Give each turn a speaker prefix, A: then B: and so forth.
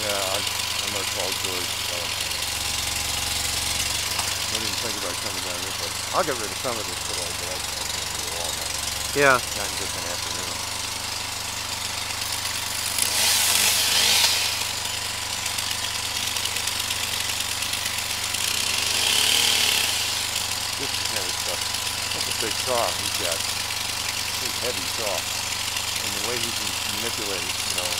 A: Yeah, I, I'm gonna call George. So. I didn't think about coming down this way. I'll get rid of some of this today, but I, I can't do it all now.
B: Yeah.
A: Not just an afternoon. This is kind of stuff. That's a big saw he's got. Big heavy saw. And the way he can manipulate it, you know,